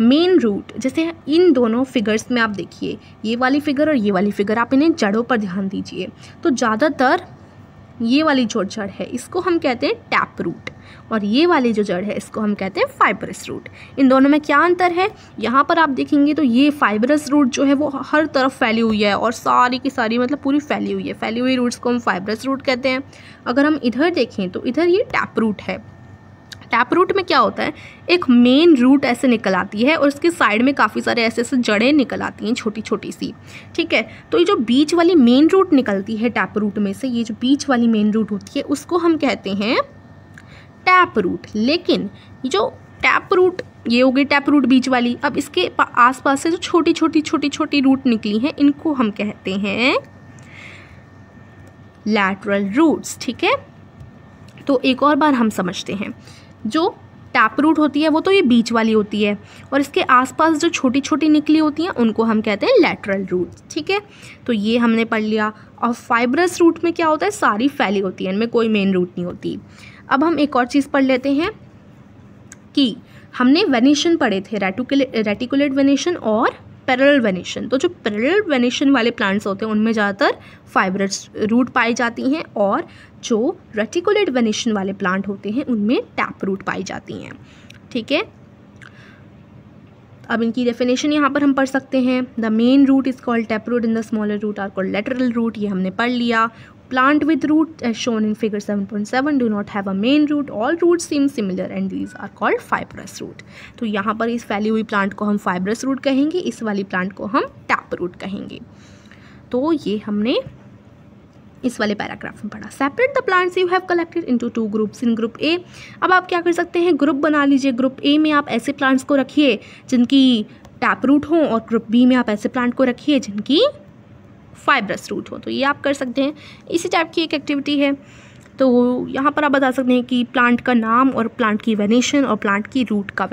मेन रूट जैसे इन दोनों फिगर्स में आप देखिए ये वाली फिगर और ये वाली फिगर आप इन्हें जड़ों पर ध्यान दीजिए तो ज़्यादातर ये वाली जो जड़ है इसको हम कहते हैं टैप रूट और ये वाली जो जड़ है, इसको हम कहते हैं फाइबरस रूट इन दोनों में क्या अंतर है? यहाँ पर आप देखेंगे तो ये फाइबरस रूट जो है, वो हर तरफ़ फैली हुई है और सारी की सारी मतलब पूरी फैली हुई है। फैली हुई रूट्स को हम फाइबरस रूट कहते हैं। अगर हम इधर देखें तो इधर ये टैप रूट है। टैप रूट में क्या होता है? एक मेन रूट ऐसे निकल आती है और उसके साइड में काफ़ी सारे ऐसे ऐसे जड़ें निकल आती हैं छोटी छोटी सी। ठीक है? तो ये जो बीच वाली मेन रूट निकलती है टैप रूट में से, ये जो बीच वाली मेन रूट होती है, उसको हम कहते हैं टैप रूट। लेकिन जो टैप रूट, ये हो गई टैप रूट बीच वाली। अब इसके आसपास से जो छोटी छोटी छोटी छोटी रूट निकली हैं, इनको हम कहते हैं लैटरल रूट्स ठीक है? तो एक और बार हम समझते हैं। जो टैप रूट होती है, वो तो ये बीच वाली होती है। और इसके आसपास जो छोटी छोटी निकली होती हैं, उनको हम कहते हैं लेटरल रूट ठीक है? तो ये हमने पढ़ लिया। और फाइब्रस रूट में क्या होता है? सारी फैली होती है। इनमें कोई मेन रूट नहीं होती। अब हम एक और चीज़ पढ़ लेते हैं कि हमने वेनेशन पढ़े थे रेटिकुलेट वेनेशन और पैरेलल वेनेशन तो जो पैरेलल वेनेशन वाले प्लांट्स होते हैं, उनमें ज़्यादातर फाइब्रस रूट पाई जाती हैं और जो रेटिकुलेट वेनेशन वाले प्लांट होते हैं, उनमें टैप रूट पाई जाती हैं। ठीक है? अब इनकी डेफिनेशन यहाँ पर हम पढ़ सकते हैं। The main root is called tap root and the smaller root are called lateral root ये हमने पढ़ लिया। Plant with root, as shown in figure 7.7 do not have a main root. All roots seem similar and these are called fibrous root. तो यहाँ पर इस फैली हुई प्लांट को हम fibrous root कहेंगे, इस वाली प्लांट को हम tap root कहेंगे। तो ये हमने इस वाले पैराग्राफ में पढ़ा। Separate the plants you have collected into two groups in group A अब आप क्या कर सकते हैं? ग्रुप बना लीजिए। ग्रुप ए में आप ऐसे प्लांट्स को रखिए जिनकी टैप रूट हों और ग्रुप बी में आप ऐसे प्लांट को रखिए जिनकी फाइब्रस रूट हो तो ये आप कर सकते हैं। इसी टाइप की एक एक्टिविटी है तो यहाँ पर आप बता सकते हैं कि प्लांट का नाम और प्लांट की वेनेशन और प्लांट की रूट का आ,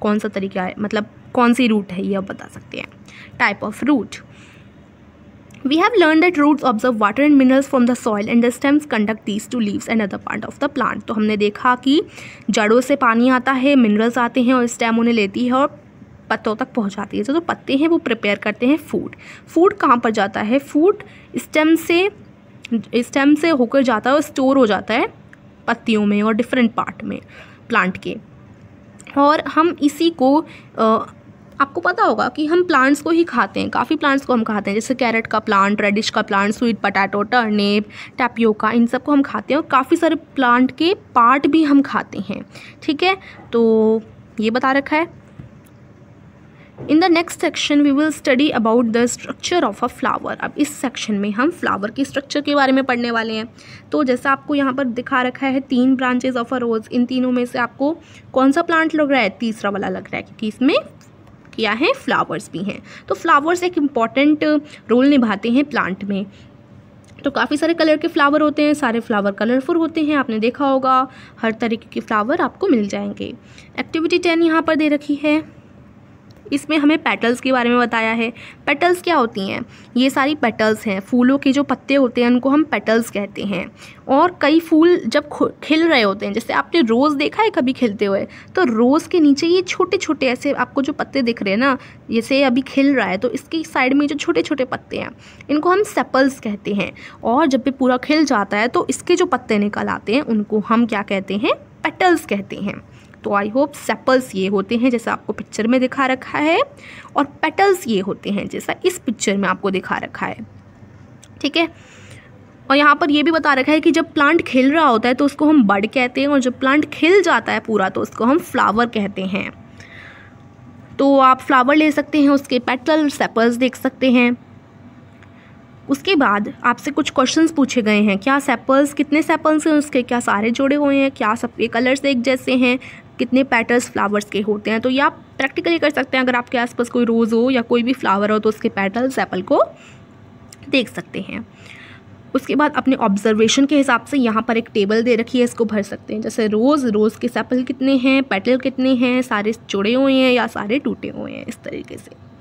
कौन सा तरीका है मतलब कौन सी रूट है ये आप बता सकते हैं। Type of root We have learned that roots observe water and minerals from the soil and the stems conduct these to leaves and other part of the plant. तो हमने देखा कि जड़ों से पानी आता है मिनरल्स आते हैं और स्टेम उन्हें लेती है और पत्तों तक पहुंचाती है। तो जो पत्ते हैं वो प्रिपेयर करते हैं फ़ूड फ़ूड कहाँ पर जाता है? फ़ूड स्टेम से स्टेम से होकर जाता है और स्टोर हो जाता है पत्तियों में और डिफरेंट पार्ट में प्लांट के। और हम इसी को आ, आपको पता होगा कि हम प्लांट्स को ही खाते हैं। काफ़ी प्लांट्स को हम खाते हैं। जैसे कैरेट का प्लांट रेडिश का plant sweet potato turnip tapioca इन सबको हम खाते हैं और काफ़ी सारे प्लांट के पार्ट भी हम खाते हैं। ठीक है? तो ये बता रखा है। In the next section we will study about the structure of a flower अब इस सेक्शन में हम फ्लावर की स्ट्रक्चर के बारे में पढ़ने वाले हैं। तो जैसा आपको यहाँ पर दिखा रखा है, तीन ब्रांचेज ऑफ़ अ रोज़ इन तीनों में से आपको कौन सा प्लांट लग रहा है? तीसरा वाला लग रहा है, क्योंकि इसमें क्या है फ्लावर्स भी हैं। तो फ्लावर्स एक इंपॉर्टेंट रोल निभाते हैं प्लांट में। तो काफ़ी सारे कलर के फ्लावर होते हैं, सारे फ्लावर कलरफुल होते हैं, आपने देखा होगा, हर तरीके के फ्लावर आपको मिल जाएँगे। एक्टिविटी टेन यहाँ पर दे रखी है। इसमें हमें पेटल्स के बारे में बताया है। पेटल्स क्या होती हैं? ये सारी पेटल्स हैं। फूलों के जो पत्ते होते हैं, उनको हम पेटल्स कहते हैं। और कई फूल जब खिल रहे होते हैं, जैसे आपने रोज़ देखा है कभी खिलते हुए तो रोज़ के नीचे ये छोटे छोटे ऐसे आपको जो पत्ते दिख रहे हैं ना, जैसे अभी खिल रहा है तो इसकी साइड में जो छोटे छोटे पत्ते हैं, इनको हम सेपल्स कहते हैं। और जब भी पूरा खिल जाता है तो इसके जो पत्ते निकल आते हैं, उनको हम क्या कहते हैं? पेटल्स कहते हैं। तो आई होप सेपल्स ये होते हैं जैसा आपको पिक्चर में दिखा रखा है और पेटल्स ये होते हैं जैसा इस पिक्चर में आपको दिखा रखा है। ठीक है? और यहाँ पर ये भी बता रखा है कि जब प्लांट खिल रहा होता है तो उसको हम बड कहते हैं और जब प्लांट खिल जाता है पूरा तो उसको हम फ्लावर कहते हैं। तो आप फ्लावर ले सकते हैं, उसके पेटल सेपल्स देख सकते हैं। उसके बाद आपसे कुछ क्वेश्चंस पूछे गए हैं। क्या सेपल्स कितने सेपल्स हैं उसके? क्या सारे जोड़े हुए हैं? क्या सबके कलर्स एक जैसे हैं? कितने पैटर्स फ्लावर्स के होते हैं। तो ये आप प्रैक्टिकली कर सकते हैं। अगर आपके आसपास कोई रोज़ हो या कोई भी फ्लावर हो तो उसके पैटल्स एप्पल को देख सकते हैं। उसके बाद अपने ऑब्जर्वेशन के हिसाब से यहाँ पर एक टेबल दे रखी है। इसको भर सकते हैं। जैसे रोज़ रोज़ के सैपल कितने हैं पेटल कितने हैं, सारे जुड़े हुए हैं या सारे टूटे हुए हैं, इस तरीके से।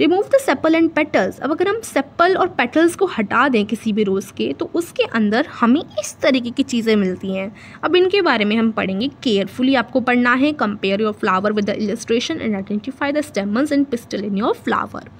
Remove the sepal and petals अब अगर हम सेपल और पेटल्स को हटा दें किसी भी रोज़ के तो उसके अंदर हमें इस तरीके की चीज़ें मिलती हैं अब इनके बारे में हम पढ़ेंगे केयरफुली आपको पढ़ना है compare your flower with the illustration and identify the stamens and pistil in your flower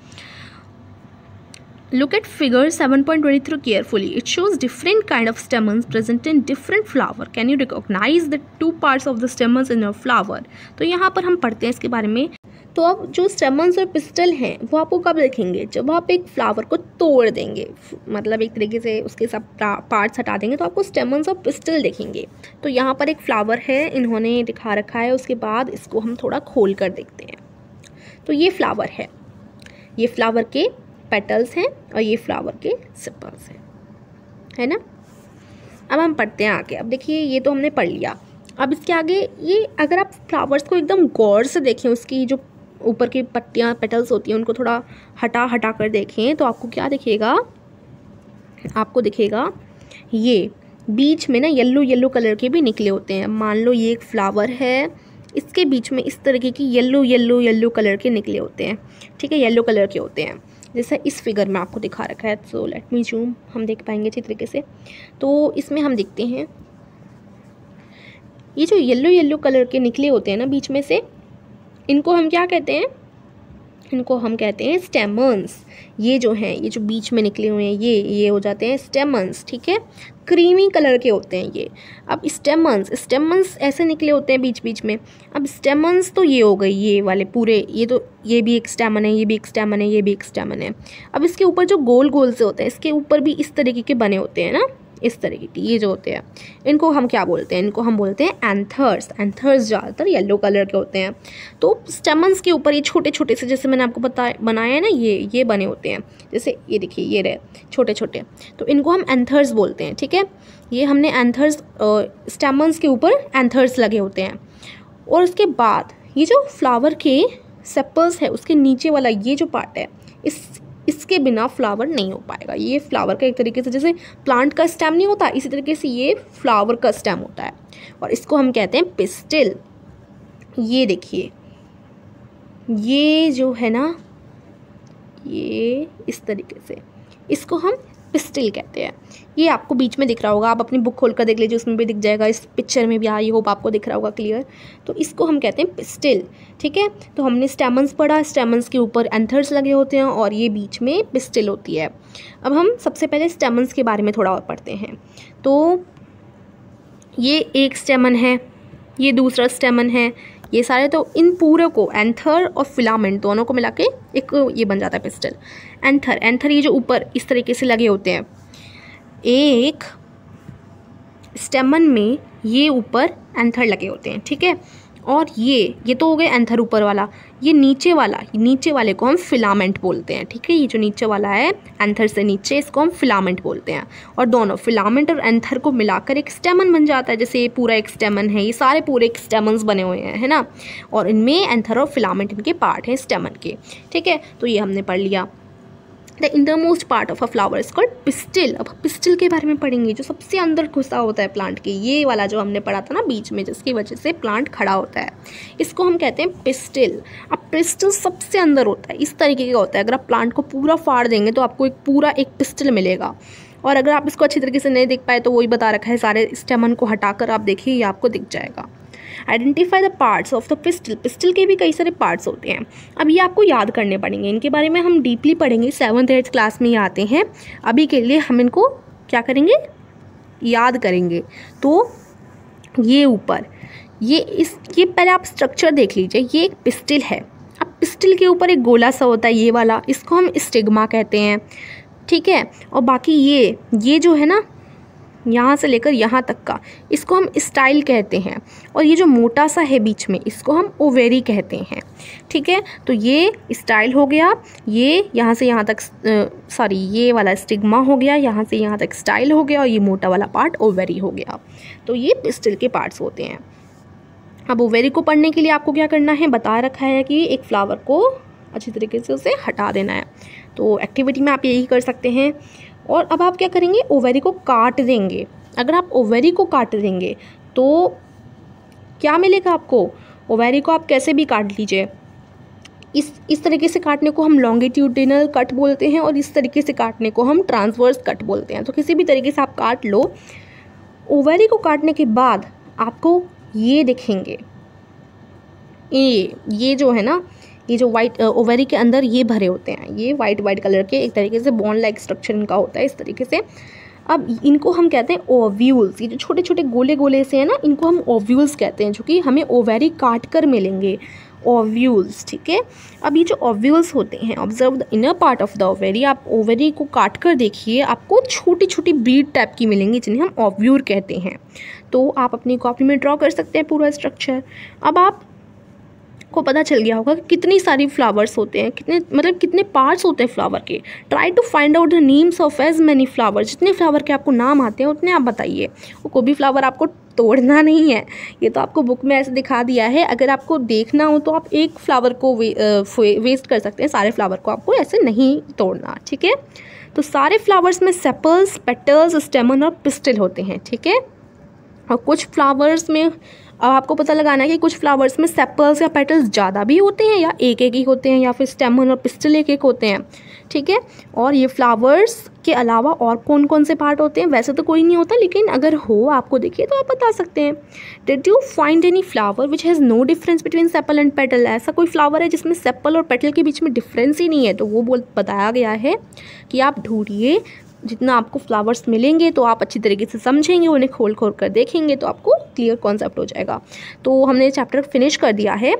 Look at figure 7.23 carefully. It shows different kind of stamens present in different flower. Can you recognize the two parts of the stamens in your flower? तो यहाँ पर हम पढ़ते हैं इसके बारे में तो अब जो स्टेमन्स और पिस्टल हैं, वो आपको कब देखेंगे? जब आप एक फ्लावर को तोड़ देंगे मतलब एक तरीके से उसके सब पार्ट्स हटा देंगे तो आपको स्टेमन्स और पिस्टल देखेंगे। तो यहाँ पर एक फ्लावर है, इन्होंने दिखा रखा है, उसके बाद इसको हम थोड़ा खोल कर देखते हैं। तो ये फ्लावर है। ये फ्लावर के पेटल्स हैं और ये फ्लावर के सिपल्स हैं। है ना? अब हम पढ़ते हैं आगे। अब देखिए, ये तो हमने पढ़ लिया। अब इसके आगे ये अगर आप फ्लावर्स को एकदम गौर से देखें, उसकी जो ऊपर की पत्तियाँ पेटल्स होती हैं, उनको थोड़ा हटा हटा कर देखें तो आपको क्या दिखेगा? आपको दिखेगा, ये बीच में ना येलो येलो कलर के भी निकले होते हैं। मान लो ये एक फ्लावर है, इसके बीच में इस तरीके की येलो येलो येलो कलर के निकले होते हैं। ठीक है येलो कलर के होते हैं। जैसा इस फिगर में आपको दिखा रखा है सो लेट मी जूम हम देख पाएँगे अच्छी तरीके से। तो इसमें हम देखते हैं, ये जो येलो येलो कलर के निकले होते हैं ना बीच में से इनको हम क्या कहते हैं? इनको हम कहते हैं स्टेमन्स ये जो हैं, ये जो बीच में निकले हुए हैं, ये ये हो जाते हैं स्टेमन्स ठीक है? क्रीमी कलर के होते हैं ये. अब स्टेमन्स स्टेमन्स ऐसे निकले होते हैं बीच बीच में. अब स्टेमन्स तो ये हो गई, ये वाले पूरे, ये तो ये भी एक स्टेमन है, ये भी एक स्टेमन है, ये भी एक स्टेमन है. अब इसके ऊपर जो गोल गोल से होते हैं, इसके ऊपर भी इस तरीके के बने होते हैं ना? इस तरीके की, ये जो होते हैं। इनको हम क्या बोलते हैं? इनको हम बोलते हैं एंथर्स एंथर्स ज़्यादातर येलो कलर के होते हैं। तो स्टेमन्स के ऊपर ये छोटे छोटे से, जैसे मैंने आपको बताया, बनाया है ना, ये ये बने होते हैं। जैसे ये देखिए, ये रहे छोटे छोटे तो इनको हम एंथर्स बोलते हैं, ठीक है? ये हमने एंथर्स स्टेमन्स के ऊपर एंथर्स लगे होते हैं। और उसके बाद ये जो फ्लावर के सेपल्स है, उसके नीचे वाला ये जो पार्ट है, इस इसके बिना फ्लावर नहीं हो पाएगा। ये फ्लावर का एक तरीके से जैसे प्लांट का स्टेम नहीं होता, इसी तरीके से ये फ्लावर का स्टेम होता है। और इसको हम कहते हैं पिस्टिल ये देखिए, ये जो है ना, ये इस तरीके से, इसको हम पिस्टिल कहते हैं। ये आपको बीच में दिख रहा होगा, आप अपनी बुक खोल कर देख लीजिए, उसमें भी दिख जाएगा, इस पिक्चर में भी आई होप आपको दिख रहा होगा क्लियर तो इसको हम कहते हैं पिस्टिल ठीक है? तो हमने स्टेमन्स पढ़ा स्टेमन्स के ऊपर एंथर्स लगे होते हैं और ये बीच में पिस्टिल होती है। अब हम सबसे पहले स्टेमन्स के बारे में थोड़ा और पढ़ते हैं। तो ये एक स्टेमन है, ये दूसरा स्टेमन है, ये सारे तो इन पूरे को एंथर और फिलामेंट दोनों को मिला के एक ये बन जाता है पिस्टल एंथर एंथर ये जो ऊपर इस तरीके से लगे होते हैं। एक स्टेमन में ये ऊपर एंथर लगे होते हैं, ठीक है? और ये ये तो हो गए एंथर ऊपर वाला। ये नीचे वाला नीचे वाले को हम फिलामेंट बोलते हैं, ठीक है? ये जो नीचे वाला है, एंथर से नीचे, इसको हम फिलामेंट बोलते हैं। और दोनों, फिलामेंट और एंथर को मिलाकर एक स्टेमन बन जाता है, जैसे ये पूरा एक स्टेमन है, ये सारे पूरे एक स्टेमन्स बने हुए हैं, है ना? और इनमें एंथर और फिलामेंट इनके पार्ट हैं स्टेमन के, ठीक है? तो ये हमने पढ़ लिया। The innermost part of a flower is called pistil अब पिस्टिल के बारे में पढ़ेंगे, जो सबसे अंदर घुसा होता है प्लांट के, ये वाला जो हमने पढ़ा था ना बीच में, जिसकी वजह से प्लांट खड़ा होता है। इसको हम कहते हैं पिस्टिल अब पिस्टिल सबसे अंदर होता है, इस तरीके का होता है। अगर आप प्लांट को पूरा फाड़ देंगे तो आपको एक पूरा एक पिस्टिल मिलेगा। और अगर आप इसको अच्छी तरीके से नहीं देख पाए तो वही बता रखा है, सारे स्टेमन को हटाकर आप देखिए, ये आपको दिख जाएगा। Identify the parts of the pistil pistil के भी कई सारे पार्ट्स होते हैं। अब ये आपको याद करने पड़ेंगे। इनके बारे में हम डीपली पढ़ेंगे। सेवन्थ एट्थ क्लास में ये आते हैं। अभी के लिए हम इनको क्या करेंगे? याद करेंगे। तो ये ऊपर। ये इस, ये पहले आप स्ट्रक्चर देख लीजिए। ये एक पिस्टल है। अब पिस्टल के ऊपर एक गोला सा होता है, ये वाला। इसको हम स्टिग्मा कहते हैं। ठीक है? और बाकी ये ये जो है ना यहाँ से लेकर यहाँ तक का। इसको हम स्टाइल कहते हैं और ये जो मोटा सा है बीच में, इसको हम ओवेरी कहते हैं। ठीक है? तो ये स्टाइल हो गया, ये यहाँ से यहाँ तक सॉरी, ये वाला स्टिग्मा हो गया, यहाँ से यहाँ तक स्टाइल हो गया और ये मोटा वाला पार्ट ओवेरी हो गया। तो ये पिस्टल के पार्ट्स होते हैं। अब ओवेरी को पढ़ने के लिए आपको क्या करना है? बता रखा है कि एक फ्लावर को अच्छी तरीके से उसे हटा देना है। तो एक्टिविटी में आप यही कर सकते हैं। और अब आप क्या करेंगे? ओवेरी को काट देंगे। अगर आप ओवेरी को काट देंगे तो क्या मिलेगा आपको? ओवेरी को आप कैसे भी काट लीजिए। इस इस तरीके से काटने को हम लॉन्गिट्यूडिनल कट बोलते हैं और इस तरीके से काटने को हम ट्रांसवर्स कट बोलते हैं। तो किसी भी तरीके से आप काट लो। ओवेरी को काटने के बाद आपको ये दिखेंगे। ये ये जो है ना ये जो वाइट ओवरी के अंदर ये भरे होते हैं। ये वाइट वाइट कलर के एक तरीके से बॉन्ड लाइक स्ट्रक्चर इनका होता है इस तरीके से। अब इनको हम कहते हैं ओव्यूल्स ये जो छोटे छोटे गोले गोले से हैं ना, इनको हम ओव्यूल्स कहते हैं, जो कि हमें ओवेरी काट कर मिलेंगे। ओव्यूल्स ठीक है? अब ये जो ओव्यूल्स होते हैं observe the inner part of the ovary आप ओवेरी को काट कर देखिए, आपको छोटी छोटी बीड टाइप की मिलेंगी, जिन्हें हम ओव्यूर कहते हैं। तो आप अपनी कॉपी में ड्रॉ कर सकते हैं पूरा स्ट्रक्चर अब आप को पता चल गया होगा कि कितनी सारी फ्लावर्स होते हैं कितने मतलब कितने पार्ट्स होते हैं फ्लावर के। Try to find out the names of as many flower जितने फ्लावर के आपको नाम आते हैं उतने आप बताइए। कोई भी फ्लावर आपको तोड़ना नहीं है। ये तो आपको बुक में ऐसे दिखा दिया है। अगर आपको देखना हो तो आप एक फ्लावर को वे, वे, वेस्ट कर सकते हैं। सारे फ्लावर को आपको ऐसे नहीं तोड़ना ठीक है? तो सारे फ्लावर्स में सेपल्स पेटल्स स्टेमन और पिस्टल होते हैं ठीक है? और कुछ फ्लावर्स में अब आपको पता लगाना है कि कुछ फ्लावर्स में सेपल्स या पेटल्स ज़्यादा भी होते हैं या एक एक ही होते हैं या फिर स्टेमन और पिस्टल एक एक होते हैं, ठीक है? और ये फ्लावर्स के अलावा और कौन कौन से पार्ट होते हैं? वैसे तो कोई नहीं होता, लेकिन अगर हो आपको देखिए तो आप बता सकते हैं। Did you find any flower which has no difference between sepal and petal ऐसा कोई फ्लावर है जिसमें सेपल और पेटल के बीच में डिफरेंस ही नहीं है? तो वो बोल, बताया गया है कि आप ढूंढिए जितना आपको फ्लावर्स मिलेंगे तो आप अच्छी तरीके से समझेंगे उन्हें खोल खोल कर देखेंगे तो आपको क्लियर कॉन्सेप्ट हो जाएगा। तो हमने चैप्टर फिनिश कर दिया है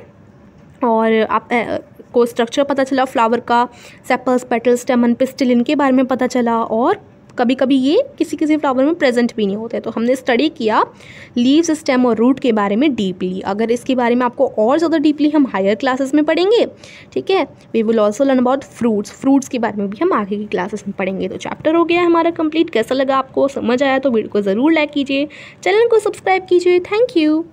और आप ए, को स्ट्रक्चर पता चला फ्लावर का सेपल्स पेटल्स स्टेमन पिस्टिल इनके बारे में पता चला और कभी कभी ये किसी किसी फ्लावर में प्रेजेंट भी नहीं होते तो हमने स्टडी किया लीव्स स्टेम और रूट के बारे में डीपली अगर इसके बारे में आपको और ज़्यादा डीपली हम हायर क्लासेस में पढ़ेंगे, ठीक है? We will also learn about fruits fruits के बारे में भी हम आगे की क्लासेस में पढ़ेंगे। तो चैप्टर हो गया हमारा कंप्लीट कैसा लगा आपको? समझ आया तो वीडियो को ज़रूर लाइक कीजिए। चैनल को सब्सक्राइब कीजिए। Thank you